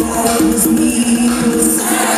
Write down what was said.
loves me.